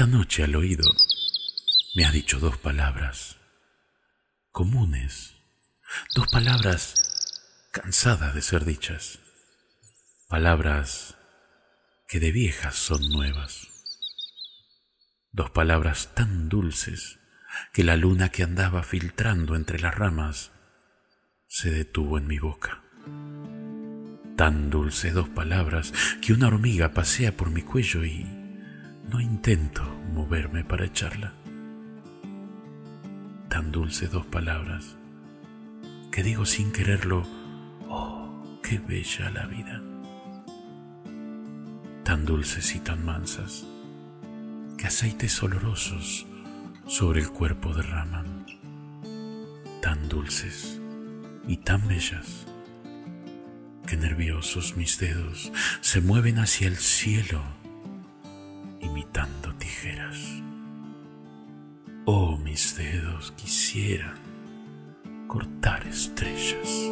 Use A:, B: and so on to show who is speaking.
A: Esta noche al oído me has dicho dos palabras comunes, dos palabras cansadas de ser dichas, palabras que de viejas son nuevas, dos palabras tan dulces que la luna que andaba filtrando entre las ramas se detuvo en mi boca. Tan dulces dos palabras que una hormiga pasea por mi cuello y no intento moverme para echarla. Tan dulces dos palabras que digo sin quererlo, oh, qué bella la vida. Tan dulces y tan mansas que aceites olorosos sobre el cuerpo derraman. Tan dulces y tan bellas que nerviosos mis dedos se mueven hacia el cielo imitando tijeras. Oh, mis dedos quisieran cortar estrellas.